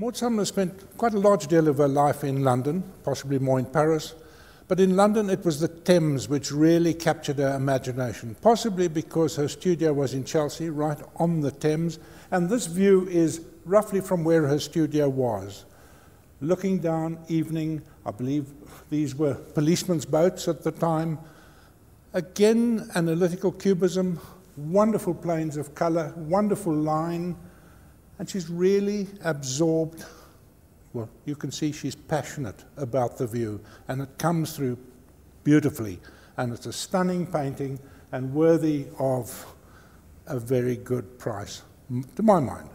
Maud Sumner spent quite a large deal of her life in London, possibly more in Paris, but in London it was the Thames which really captured her imagination, possibly because her studio was in Chelsea, right on the Thames, and this view is roughly from where her studio was. Looking down, evening, I believe these were policemen's boats at the time. Again, analytical cubism, wonderful planes of color, wonderful line, and she's really absorbed. Well, you can see she's passionate about the view, and it comes through beautifully. And it's a stunning painting and worthy of a very good price, to my mind.